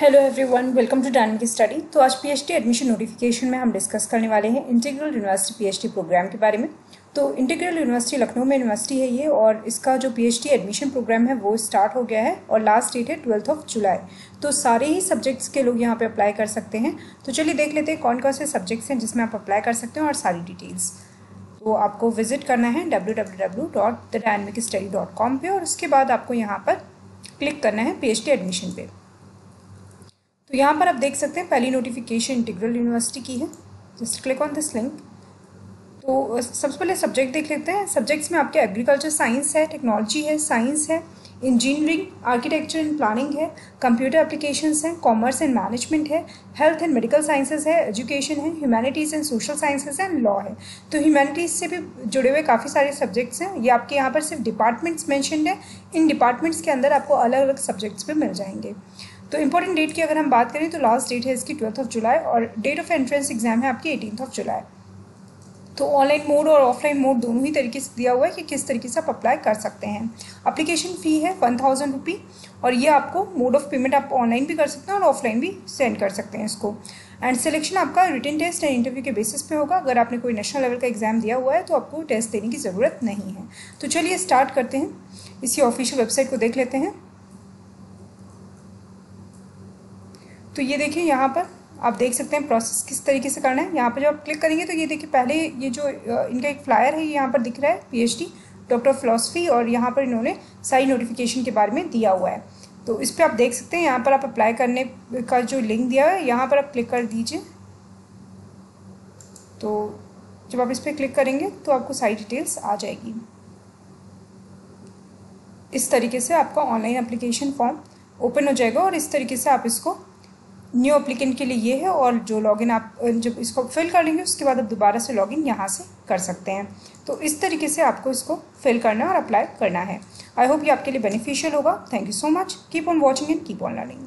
Hello everyone welcome to dynamic study तो आज PhD admission notification में हम डिस्कस करने वाले हैं इंटीग्रल यूनिवर्सिटी पीएचडी प्रोग्राम के बारे में। तो इंटीग्रल यूनिवर्सिटी लखनऊ में यूनिवर्सिटी है ये और इसका जो पीएचडी एडमिशन प्रोग्राम है वो स्टार्ट हो गया है और लास्ट डेट है ट्वेल्थ ऑफ़ जुलाई तो सारे ही सब्जेक्ट्स के लोग यहाँ पे अप्लाई कर सकते हैं। तो चलिए देख लेते हैं कौन कौन से सब्जेक्ट्स हैं जिसमें आप अप्लाई कर सकते हैं और सारी डिटेल्स तो आपको विज़िट करना है W W W dot the dynamic study dot com पर और उसके बाद आपको यहाँ पर क्लिक करना है पीएचडी एडमिशन पे। तो यहाँ पर आप देख सकते हैं, पहली नोटिफिकेशन इंटीग्रल यूनिवर्सिटी की है। Just click on this link तो सबसे पहले सब्जेक्ट देख लेते हैं। सब्जेक्ट्स में आपके एग्रीकल्चर साइंस है टेक्नोलॉजी है साइंस है इंजीनियरिंग आर्किटेक्चर एंड प्लानिंग है कंप्यूटर एप्लीकेशंस हैं कॉमर्स एंड मैनेजमेंट है हेल्थ एंड मेडिकल साइंसेज है एजुकेशन है humanities and social sciences and law है। तो ह्यूमैनिटीज़ से भी जुड़े हुए काफ़ी सारे सब्जेक्ट्स हैं। ये आपके यहाँ पर सिर्फ़ डिपार्टमेंट्स मैंशनड है। इन डिपार्टमेंट्स के अंदर आपको अलग अलग सब्जेक्ट्स भी मिल जाएँगे। तो इंपॉर्टेंट डेट की अगर हम बात करें तो लास्ट डेट है इसकी ट्वेल्थ ऑफ़ जुलाई और डेट ऑफ़ एंट्रेंस एग्ज़ाम है आपकी एटीन ऑफ़ जुलाई तो ऑनलाइन मोड और ऑफलाइन मोड दोनों ही तरीके से दिया हुआ है कि किस तरीके से आप अप्लाई कर सकते हैं। अप्लीकेशन फ़ी है वन थाउज़ेंड रुपी और ये आपको मोड ऑफ़ पेमेंट आप ऑनलाइन भी कर सकते हैं और ऑफलाइन भी सेंड कर सकते हैं इसको। एंड सिलेक्शन आपका रिटर्न टेस्ट एंड इंटरव्यू के बेसिस पे होगा। अगर आपने कोई नेशनल लेवल का एग्ज़ाम दिया हुआ है तो आपको टेस्ट देने की ज़रूरत नहीं है। तो चलिए स्टार्ट करते हैं। इसी ऑफिशियल वेबसाइट को देख लेते हैं। तो ये देखिए यहाँ पर आप देख सकते हैं प्रोसेस किस तरीके से करना है। यहाँ पर जब आप क्लिक करेंगे तो ये देखिए पहले ये जो इनका एक फ्लायर है, ये यहाँ पर दिख रहा है पीएचडी डॉक्टर फिलोसफी और यहाँ पर इन्होंने सारी नोटिफिकेशन के बारे में दिया हुआ है। तो इस पर आप देख सकते हैं, यहाँ पर आप अप्लाई करने का जो लिंक दिया है, यहाँ पर आप क्लिक कर दीजिए। तो जब आप इस पर क्लिक करेंगे तो आपको सारी डिटेल्स आ जाएगी। इस तरीके से आपका ऑनलाइन एप्लीकेशन फॉर्म ओपन हो जाएगा, और इस तरीके से आप इसको न्यू अप्लीकेंट के लिए ये है और जो लॉगिन आप जब इसको फिल कर लेंगे, उसके बाद आप दोबारा से लॉगिन यहाँ से कर सकते हैं। तो इस तरीके से आपको इसको फिल करना और अप्लाई करना है। आई होप ये आपके लिए बेनिफिशियल होगा। Thank you so much keep on watching and keep on learning